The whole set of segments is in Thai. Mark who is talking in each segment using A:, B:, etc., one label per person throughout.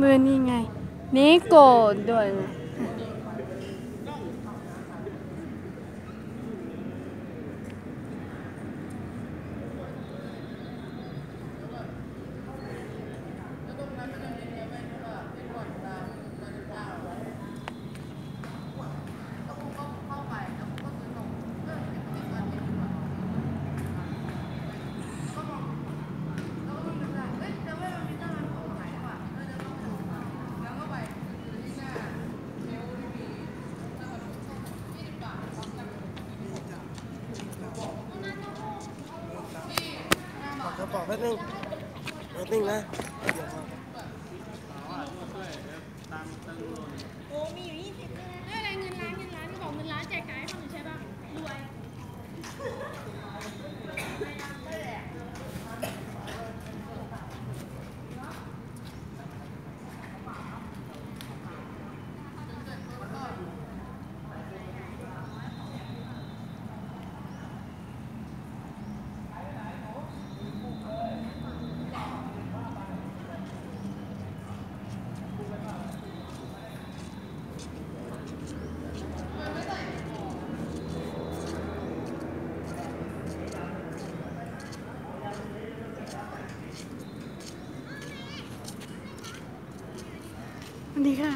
A: มือนี่ไงนี่โกดด้วยนะ
B: แป๊บนึงแป๊บนึงนะเดี๋ยวมา
C: โอ้มีอยู่ยี่สิบอะไรเงินล้านเงินล้านที่บอกเงินล้านแจกจ่ายให้คนอื่นใช่ป่ะรวย
A: สวัส ดีค่ะ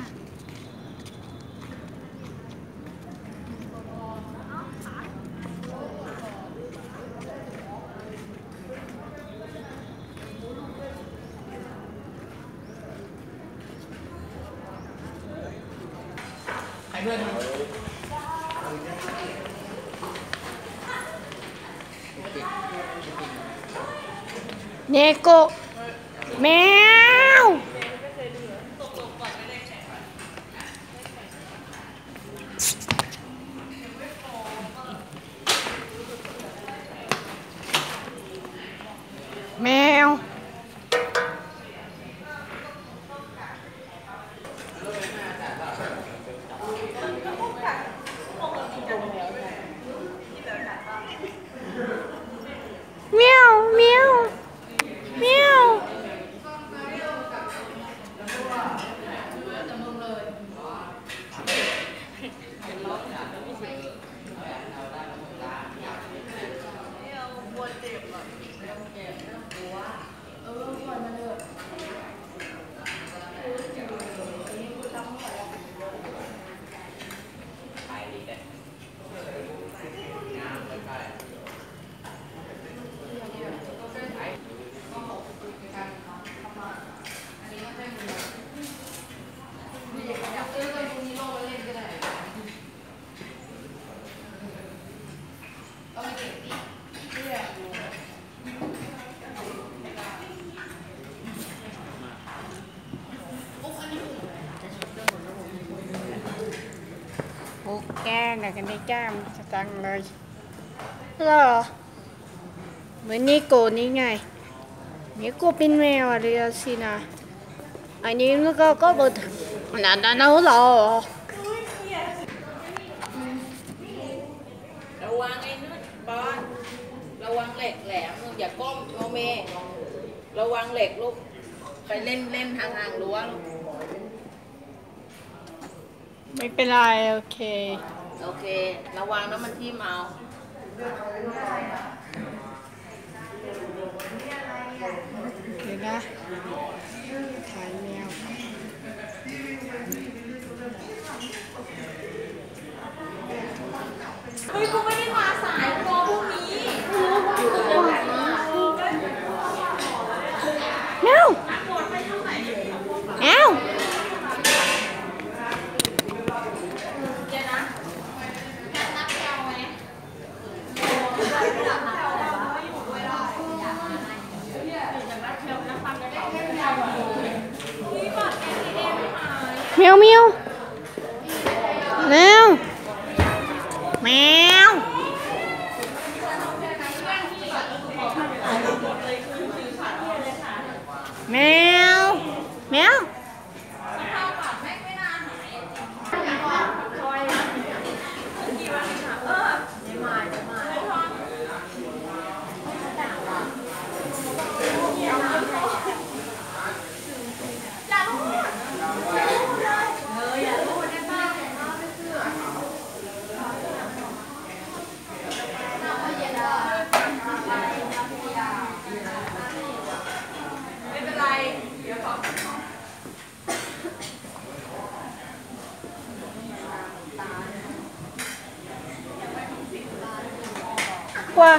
A: เนโกะแมว แมว เมียวเมียวเมียว โอ้ แกน่ะกันได้แก้มสตังเลยเหรอเหมือนนี่โกนี่ไงนี่โกเป็นแมวอะไรสินะอันนี้มันก็ก็บดนั่นนั่นเหรอ
D: ระวังไอ้นู่นบอลระวังเหล็กแหลมอย่าก้มโมเม ระวังเหล็กลูก ไปเล่นเล่นทางทางๆรั้วลูก
A: ไม่เป็นไร โอเค
D: โอเค ระวังนะมันที่เมา
A: เดี๋ยวนะถ่ายแมว
C: เฮ้ยกูไม่ได้มาสายรอพรุ่งนี้
A: แมวแมว แมวแมวแมวแมวแมวแมว กว่า